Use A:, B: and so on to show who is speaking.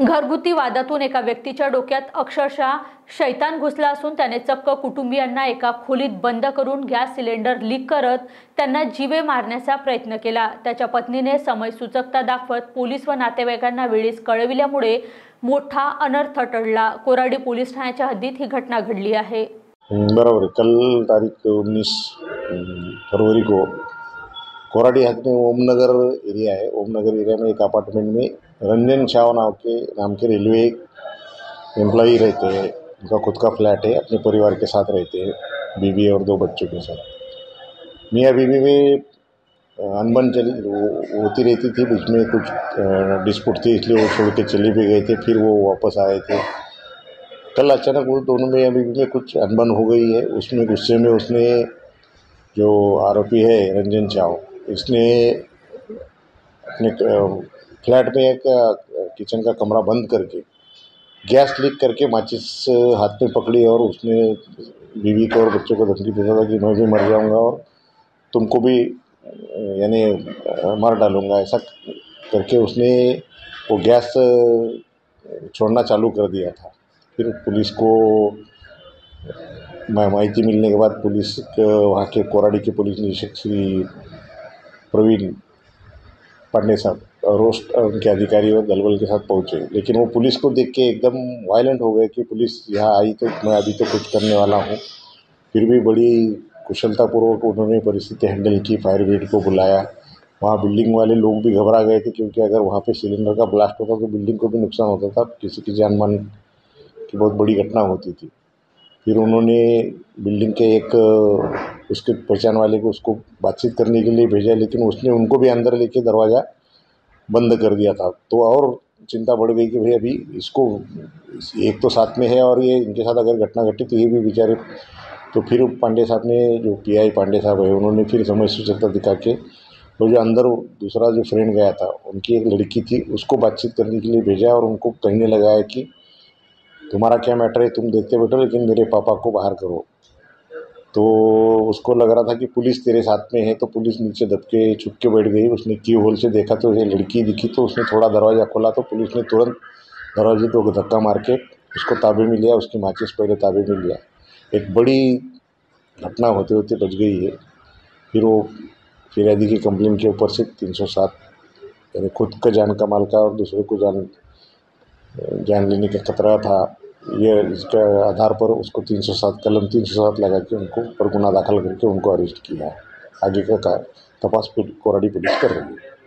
A: घरगुती वादातून एका व्यक्तीच्या डोक्यात अक्षरशः शैतान घुसला असून त्याने चक्क कुटुंबियांना एका खोलीत बंद करून गॅस सिलेंडर लीक करत त्यांना जीवे मारण्याचा प्रयत्न केला. त्याच्या पत्नीने समय सुचकता दाखवत पोलीस व नातेवाईकांना वेळीच कळविल्यामुळे मोठा अनर्थ टळला. कोराडी पोलीस ठाण्याच्या हद्दीत ही घटना घडली आहे.
B: बरोबर कल तारीख उन्नीस फरवरी को कोराडी हाथ में ओमनगर एरिया है ओमनगर एरिया में एक अपार्टमेंट में रंजन शाह नाव के नाम के रेलवे एम्प्लॉई रहते हैं। उनका खुद का फ्लैट है, अपने परिवार के साथ रहते हैं, बीवी और दो बच्चों के साथ। मियाँ बीवी में अनबन चली होती रहती थी, बीच में कुछ डिस्प्यूट थी, इसलिए वो छोड़ के चले भी गए थे, फिर वो वापस आए थे। कल अचानक वो दोनों में अभी में कुछ अनबन हो गई है, उसमें गुस्से में उसने जो आरोपी है, रंजन चाव इसने अपने फ्लैट में एक किचन का कमरा बंद करके, गैस लीक करके माचिस हाथ में पकड़ी और उसने बीवी को और बच्चों को धमकी देता था कि मैं भी मर जाऊँगा और तुमको भी यानी मार डालूँगा। ऐसा करके उसने वो गैस छोड़ना चालू कर दिया था। फिर पुलिस को माहिती मिलने के बाद पुलिस वहाँ के कोराडी के पुलिस निरीक्षक श्री प्रवीण पांडे साहब, रोस्ट उनके अधिकारी और दलबल के साथ पहुँचे। लेकिन वो पुलिस को देख के एकदम वायलेंट हो गए कि पुलिस यहाँ आई तो मैं अभी तो कुछ करने वाला हूँ। फिर भी बड़ी कुशलतापूर्वक उन्होंने परिस्थिति हैंडल की, फायर ब्रिगेड को बुलाया। वहाँ बिल्डिंग वाले लोग भी घबरा गए थे क्योंकि अगर वहाँ पे सिलेंडर का ब्लास्ट होता तो बिल्डिंग को भी नुकसान होता था। किसी की जान मान की बहुत बड़ी घटना होती थी। फिर उन्होंने बिल्डिंग के एक उसके पहचान वाले को उसको बातचीत करने के लिए भेजा, लेकिन उसने उनको भी अंदर लेके दरवाज़ा बंद कर दिया था। तो और चिंता बढ़ गई कि भाई अभी इसको, एक तो साथ में है और ये इनके साथ अगर घटना घटी तो ये भी बेचारे तो फिर पांडे साहब ने, जो पीआई पांडे साहब है, उन्होंने फिर समय सूचकता दिखा के, वो जो अंदर दूसरा जो फ्रेंड गया था, उनकी एक लड़की थी, उसको बातचीत करने के लिए भेजा और उनको कहने लगाया कि, तुम्हारा क्या मैटर है? तुम देखते बैठो, लेकिन मेरे पापा को बाहर करो। तो उसको लग रहा था कि पुलिस तेरे साथ में है तो पुलिस नीचे दबके छुप के बैठ गई। उसने की होल से देखा तो ये लड़की दिखी तो उसने थोड़ा दरवाज़ा खोला तो पुलिस ने तुरंत दरवाजे को धक्का मार के उसको ताबे में लिया, उसकी माचिस पहले ताबे में लिया। एक बड़ी घटना होते होते बच गई है फिर वो फिरियादी की कंप्लेन के ऊपर से तीन सौ सात, यानी खुद का जान कमाल का और दूसरे को जान जान लेने का खतरा था। ये इसके आधार पर उसको 307 कलम 307 लगा के उनको पर गुना दाखिल करके उनको अरेस्ट किया है। आगे का तपास कोराडी पुलिस कर रही है।